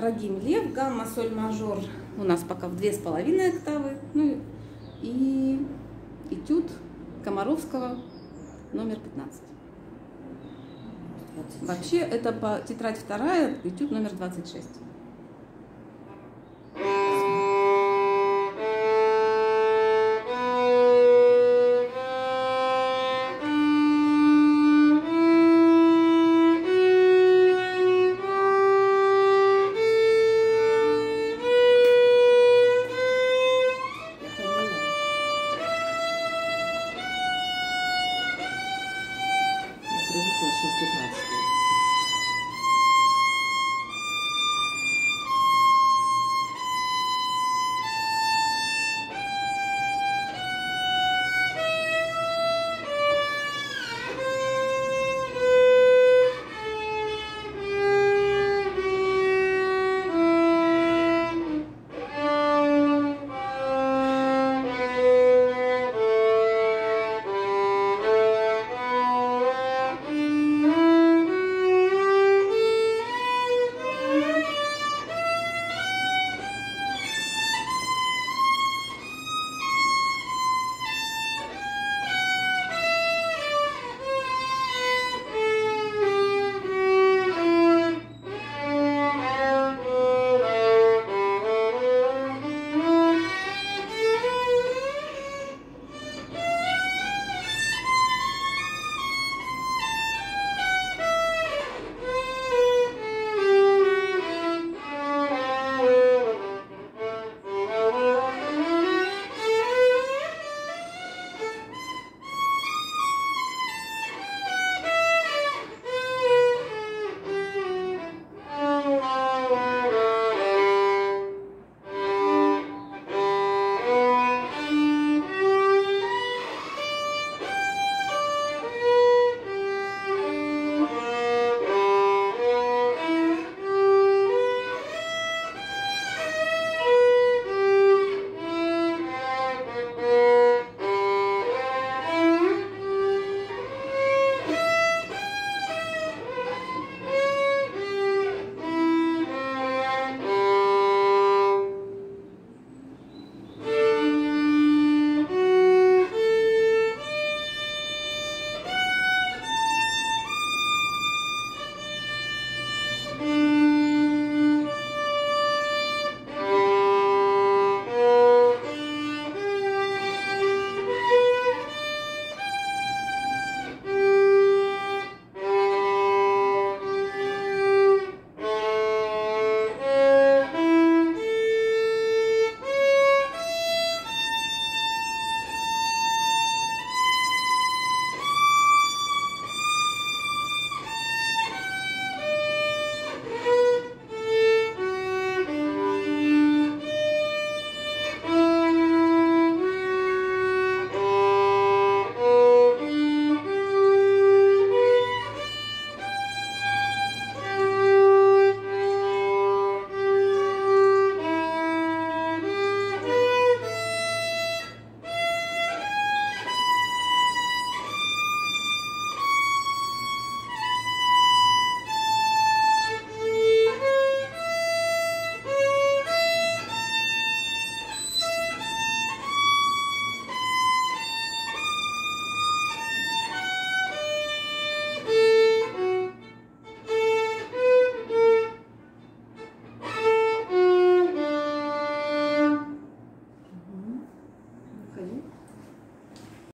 Рагим Лев, гамма соль мажор у нас пока в две с половиной октавы. Ну и этюд Комаровского номер 15. Вообще это по тетрадь вторая, этюд номер 26. Professor Blavatsky.